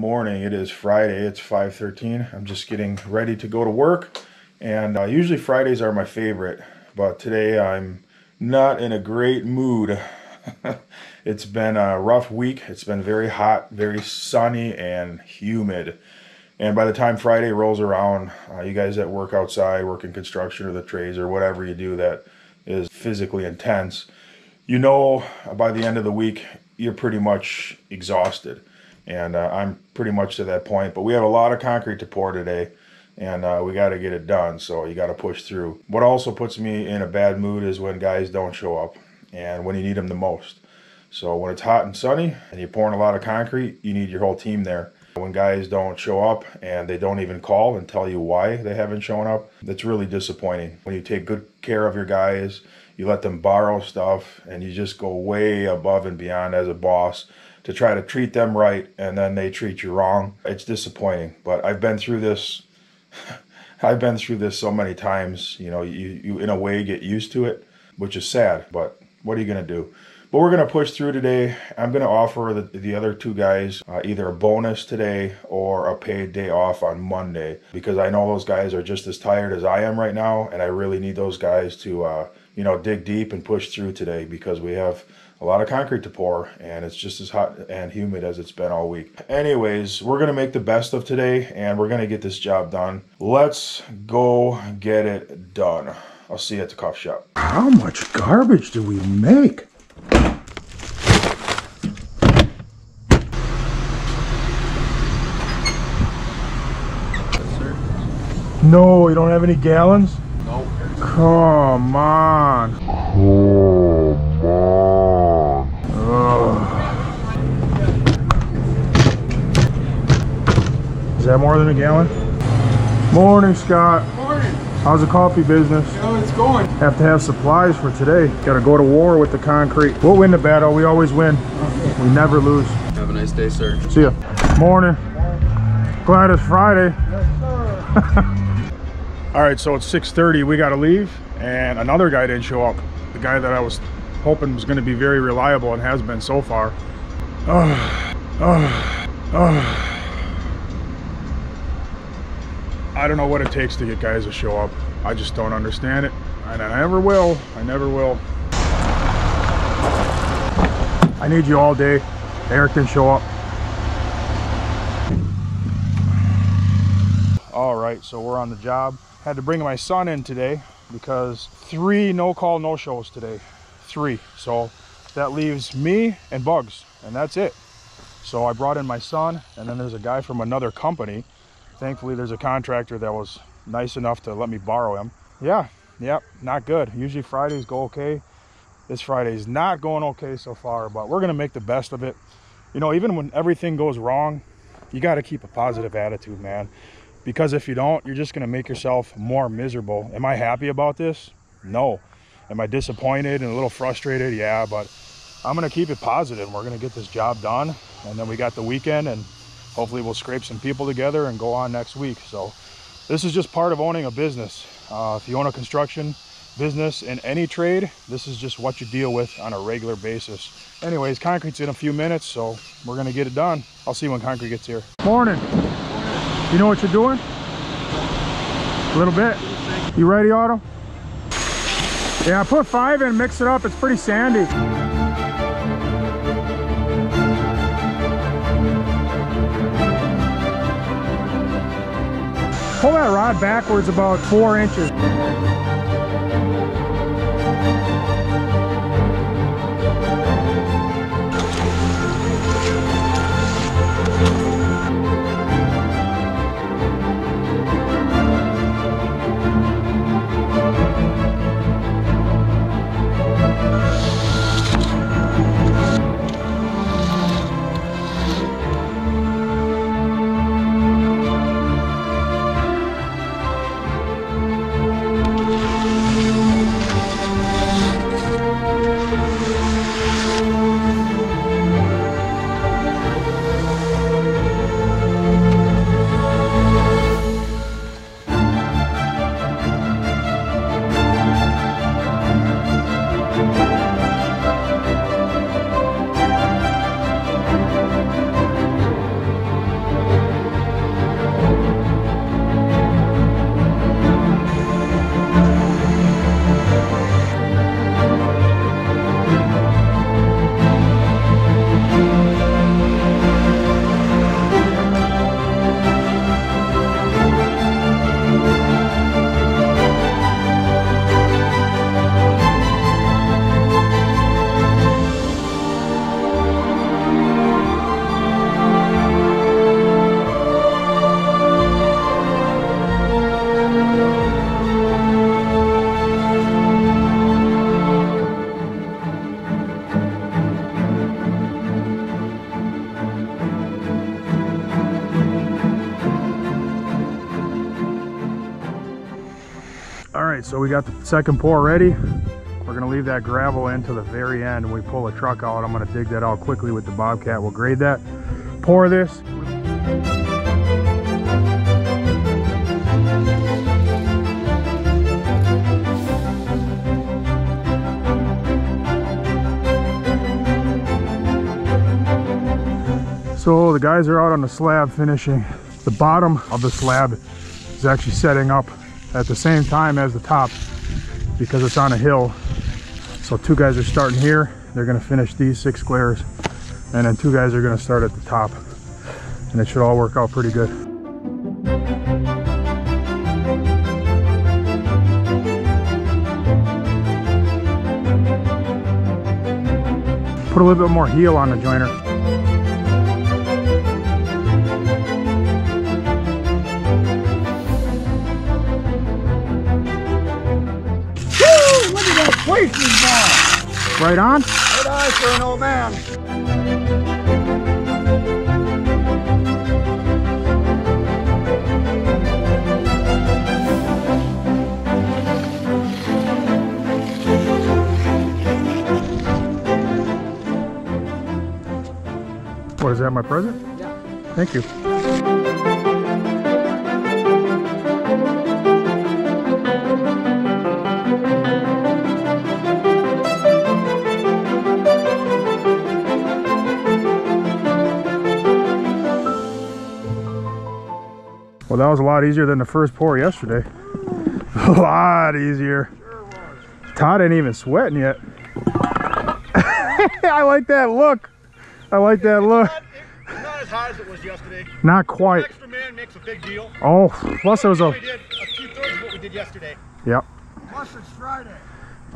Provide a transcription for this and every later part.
morning. It is Friday. It's 5:13. I'm just getting ready to go to work, and uh, usually Fridays are my favorite, but today I'm not in a great mood. it's been a rough week. It's been very hot, very sunny, and humid. And by the time Friday rolls around, uh, you guys that work outside, work in construction or the trades or whatever you do that is physically intense, you know by the end of the week you're pretty much exhausted and uh, I'm pretty much to that point. But we have a lot of concrete to pour today, and uh, we got to get it done. So you got to push through. What also puts me in a bad mood is when guys don't show up, and when you need them the most. So when it's hot and sunny and you're pouring a lot of concrete, you need your whole team there. When guys don't show up and they don't even call and tell you why they haven't shown up, that's really disappointing. When you take good care of your guys, you let them borrow stuff, and you just go way above and beyond as a boss to try to treat them right and then they treat you wrong. It's disappointing, but I've been through this. I've been through this so many times. You know, you, you in a way get used to it, which is sad, but what are you going to do? But we're going to push through today. I'm going to offer the, the other two guys uh, either a bonus today or a paid day off on Monday because I know those guys are just as tired as I am right now, and I really need those guys to, uh, you know, dig deep and push through today because we have a lot of concrete to pour and it's just as hot and humid as it's been all week. Anyways, we're going to make the best of today and we're going to get this job done. Let's go get it done. I'll see you at the coffee shop. How much garbage do we make? No, you don't have any gallons? No. Come on. Come on. Is that more than a gallon? Morning, Scott. Morning. How's the coffee business? How it's going? Have to have supplies for today. Got to go to war with the concrete. We'll win the battle. We always win. We never lose. Have a nice day, sir. See ya. Morning. Glad it's Friday. All right, so it's 6.30. We got to leave. And another guy didn't show up. The guy that I was hoping was going to be very reliable and has been so far. Oh, oh, oh. I don't know what it takes to get guys to show up. I just don't understand it. And I never will. I never will. I need you all day. Eric didn't show up. All right, so we're on the job. Had to bring my son in today because three no call, no shows today. Three. So that leaves me and Bugs, and that's it. So I brought in my son, and then there's a guy from another company. Thankfully, there's a contractor that was nice enough to let me borrow him. Yeah, yep, not good. Usually Fridays go okay. This Friday is not going okay so far, but we're gonna make the best of it. You know, even when everything goes wrong, you got to keep a positive attitude, man. Because if you don't, you're just gonna make yourself more miserable. Am I happy about this? No. Am I disappointed and a little frustrated? Yeah, but I'm gonna keep it positive. and We're gonna get this job done, and then we got the weekend, and hopefully we'll scrape some people together and go on next week. So this is just part of owning a business. Uh, if you own a construction business in any trade, this is just what you deal with on a regular basis. Anyways, concrete's in a few minutes, so we're gonna get it done. I'll see when concrete gets here. Morning. You know what you're doing? A little bit. You ready, Otto? Yeah, put five in, mix it up. It's pretty sandy. Pull that rod backwards about four inches. Right, so we got the second pour ready. We're gonna leave that gravel in to the very end. When we pull the truck out, I'm gonna dig that out quickly with the Bobcat. We'll grade that, pour this. So the guys are out on the slab finishing. The bottom of the slab is actually setting up at the same time as the top because it's on a hill. So two guys are starting here. They're gonna finish these six squares. And then two guys are gonna start at the top. And it should all work out pretty good. Put a little bit more heel on the joiner. Right on. Good eye for an old man. What is that, my present? Yeah. Thank you. That was a lot easier than the first pour yesterday. A lot easier. Todd ain't even sweating yet. I like that look. I like that look. Not as hot as it was yesterday. Not quite. Extra man makes a big deal. Oh, plus it was a. We did a two thirds of what we did yesterday. Yep. Plus it's Friday.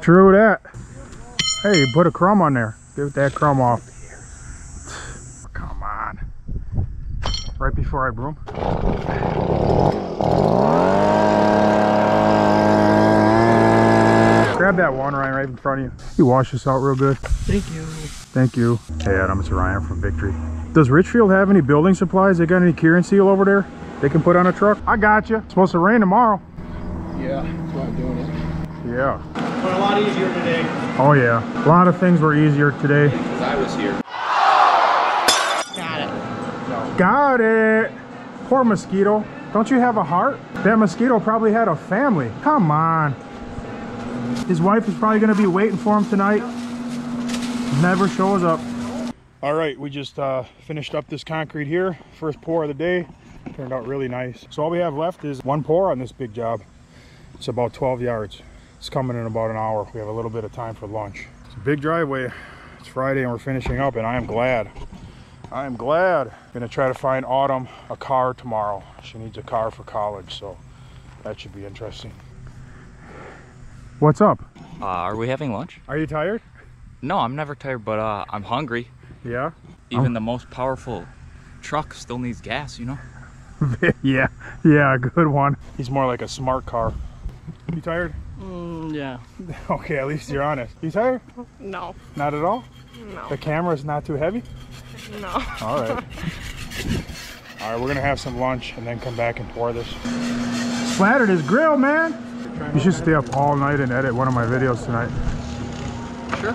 True that. Hey, put a crumb on there. Get that crumb off. Come on. Right before I broom. Grab that one, Ryan, right in front of you. You wash this out real good. Thank you. Thank you. Hey, Adam, it's Ryan from Victory. Does Richfield have any building supplies? They got any cure and seal over there? They can put on a truck? I got you. It's supposed to rain tomorrow. Yeah, that's why I'm doing it. Yeah. But a lot easier today. Oh, yeah. A lot of things were easier today. Because I was here. Got it. Poor mosquito. Don't you have a heart? That mosquito probably had a family. Come on. His wife is probably going to be waiting for him tonight. Never shows up. All right, we just uh, finished up this concrete here. First pour of the day. Turned out really nice. So all we have left is one pour on this big job. It's about 12 yards. It's coming in about an hour. We have a little bit of time for lunch. It's a big driveway. It's Friday and we're finishing up and I am glad. I am glad. Gonna try to find Autumn a car tomorrow. She needs a car for college, so that should be interesting. What's up? Uh, are we having lunch? Are you tired? No, I'm never tired, but uh, I'm hungry. Yeah. Even the most powerful truck still needs gas, you know? yeah. Yeah, good one. He's more like a smart car. You tired? Mm, yeah. Okay, at least you're honest. You tired? No. Not at all? No. The camera's not too heavy? No. All right. All right, we're gonna have some lunch and then come back and pour this. Splattered his grill, man. You should stay up all night and edit one of my videos tonight. Sure.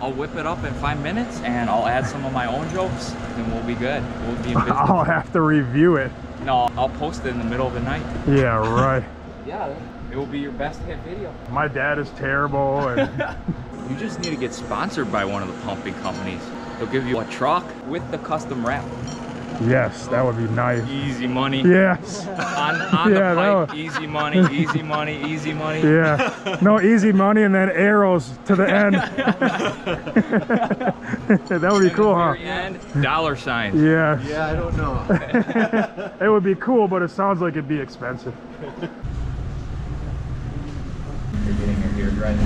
I'll whip it up in five minutes and I'll add some of my own jokes and we'll be good. We'll be in business. I'll have to review it. No, I'll post it in the middle of the night. Yeah, right. Yeah, it will be your best hit video. My dad is terrible, and You just need to get sponsored by one of the pumping companies. They'll give you a truck with the custom wrap. yes, that would be nice. Easy money. Yes, On, on Yeah, the that pipe, easy money, easy money, easy money. yeah. No easy money and then arrows to the end. that would be cool, huh? End, dollar signs. Yeah, Yeah, I don't know. it would be cool, but it sounds like it'd be expensive. You're getting your beard ready.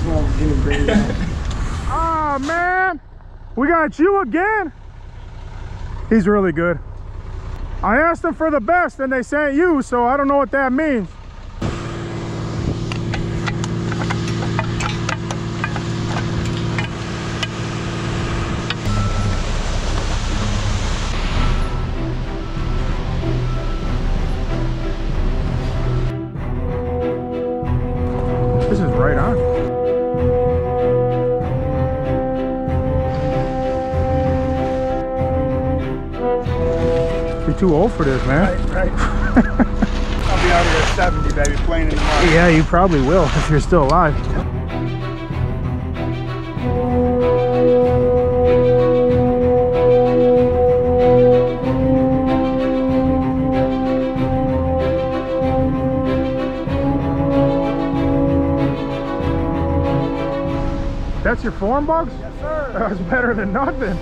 Smells getting great. Ah, man, we got you again. He's really good. I asked them for the best and they sent you, so I don't know what that means. Old for this, man. Right, right. I'll be out here at 70, baby, playing in the mud. Yeah, you probably will if you're still alive. That's your form, Bugs? Yes, sir. That's better than nothing.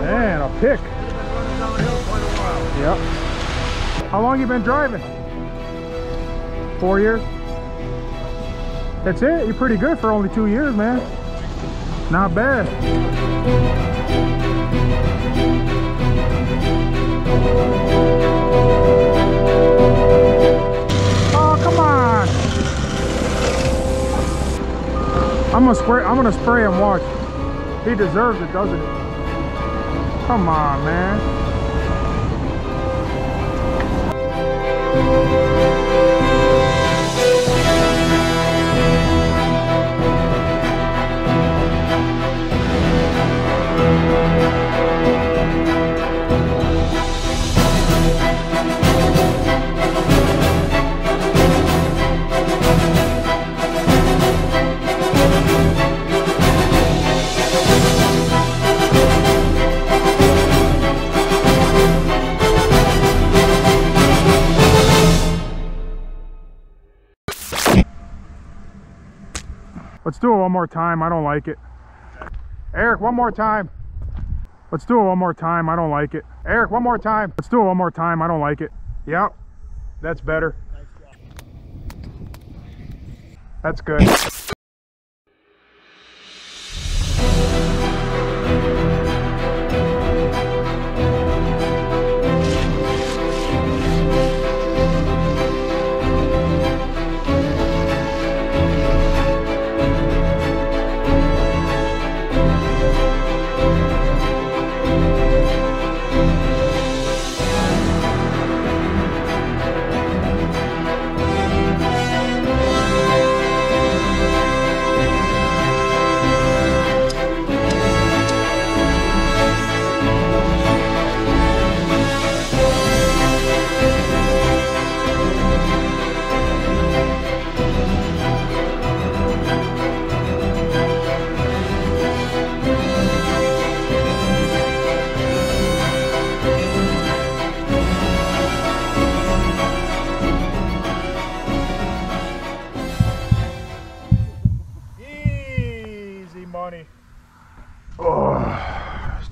Man, a pick. Yep. How long you been driving? Four years? That's it? You're pretty good for only two years, man. Not bad. Oh, come on. I'm gonna spray I'm gonna spray him watch. He deserves it, doesn't he? Come on, man. Thank you. Let's do it one more time. I don't like it. Eric, one more time. Let's do it one more time. I don't like it. Eric, one more time. Let's do it one more time. I don't like it. Yep. That's better. That's good.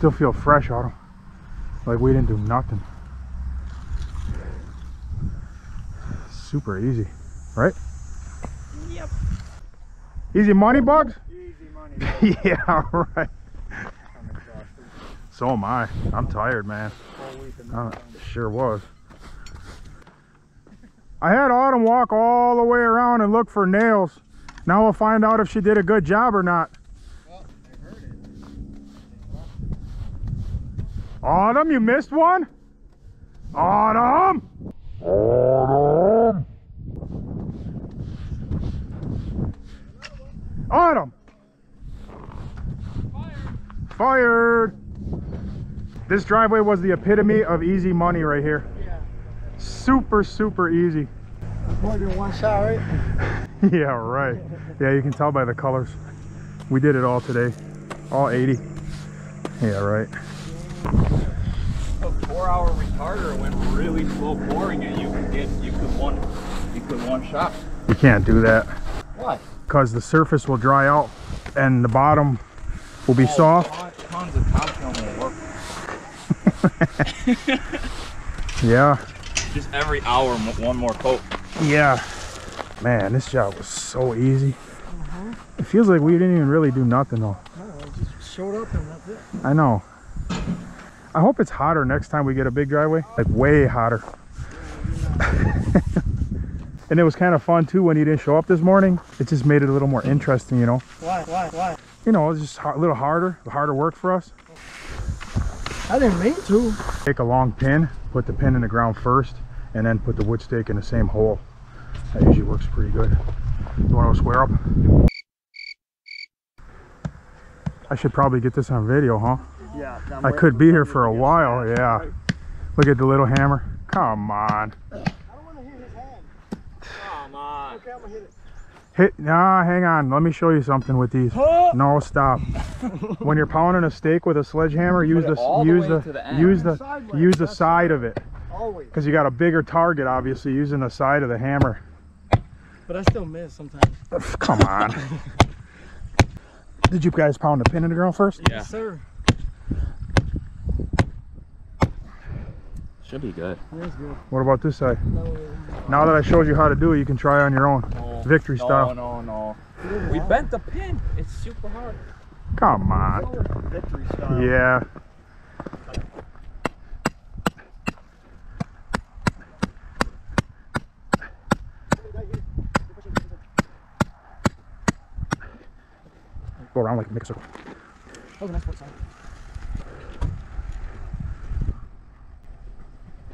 Still feel fresh on 'em. Like we didn't do nothing. Super easy, right? Yep. Easy money, Bugs? Easy money. yeah, right. So am I. I'm tired, man. All week and Uh, sure was. I had Autumn walk all the way around and look for nails. Now we'll find out if she did a good job or not. Autumn, you missed one? Autumn! Autumn! Autumn! Fired! This driveway was the epitome of easy money right here. Yeah. Super, super easy. More than one shot, right? yeah, right. Yeah, you can tell by the colors. We did it all today. All 80. Yeah, right. A four-hour retarder when really slow pouring it, you could get you could one you could one shot. You can't do that Why? because the surface will dry out and the bottom will be oh, soft. Tons of top film will work. Yeah, Just every hour, one more coat. yeah. Man, this job was so easy. Uh-huh. It feels like we didn't even really do nothing though. No, I just showed up and that's it. I know. I hope it's hotter next time we get a big driveway. Like way hotter. and it was kind of fun too when he didn't show up this morning. It just made it a little more interesting, you know. Why? Why? Why? You know, it's just a little harder, harder work for us. I didn't mean to. Take a long pin, put the pin in the ground first, and then put the wood stake in the same hole. That usually works pretty good. You want to square up? I should probably get this on video, huh? Yeah. I could be here for a while, yeah. Look at the little hammer. Come on. I don't want to hit his hand. Come on. Okay, I'm gonna hit it. Hit, nah, hang on. Let me show you something with these. No, stop. when you're pounding a stake with a sledgehammer, use Put it the the use the the use the Sideways, use the that's side of it Always. because you got a bigger target, obviously, using the side of the hammer. But I still miss sometimes. Come on. Did you guys pound a pin in the ground first? Yeah. Yes, sir. Should be good. That's good. What about this side? No, Now that I showed you how to do it, you can try on your own. No. Victory no, style. No, no, no. We bent the pin. It's super hard. Come on. Victory style. Yeah. Go around like make a circle. Oh, nice foot side.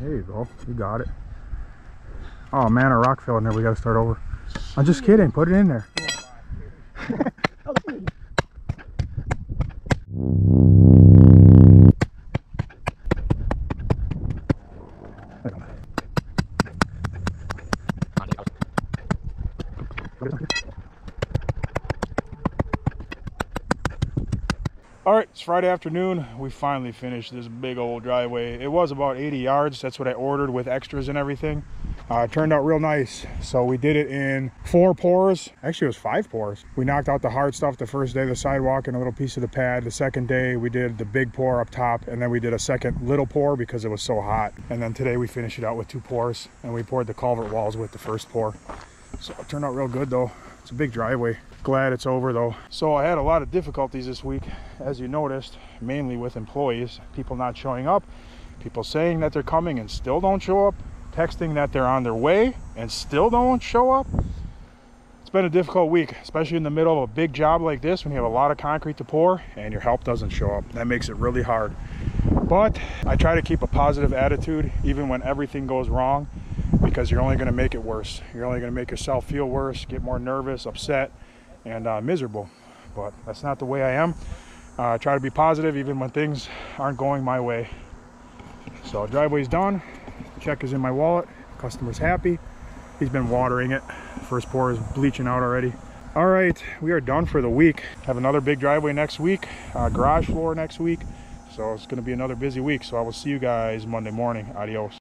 There you go. You got it. Oh man, a rock fell in there. We gotta start over. I'm just kidding. Put it in there. it's Friday afternoon. We finally finished this big old driveway. It was about 80 yards. That's what I ordered with extras and everything. Uh, it turned out real nice. So we did it in four pours. Actually, it was five pours. We knocked out the hard stuff the first day, the sidewalk and a little piece of the pad. The second day, we did the big pour up top, and then we did a second little pour because it was so hot. And then today, we finished it out with two pours, and we poured the culvert walls with the first pour. So it turned out real good though. It's a big driveway. Glad it's over though. So I had a lot of difficulties this week, as you noticed, mainly with employees, people not showing up, people saying that they're coming and still don't show up, texting that they're on their way and still don't show up. It's been a difficult week, especially in the middle of a big job like this when you have a lot of concrete to pour and your help doesn't show up. That makes it really hard. But I try to keep a positive attitude even when everything goes wrong because you're only going to make it worse. You're only going to make yourself feel worse, get more nervous, upset, and uh, miserable. But that's not the way I am. Uh, I try to be positive even when things aren't going my way. So driveway's done. Check is in my wallet. Customer's happy. He's been watering it. First pour is bleaching out already. All right, we are done for the week. Have another big driveway next week. Uh, garage floor next week. So it's going to be another busy week. So I will see you guys Monday morning. Adios.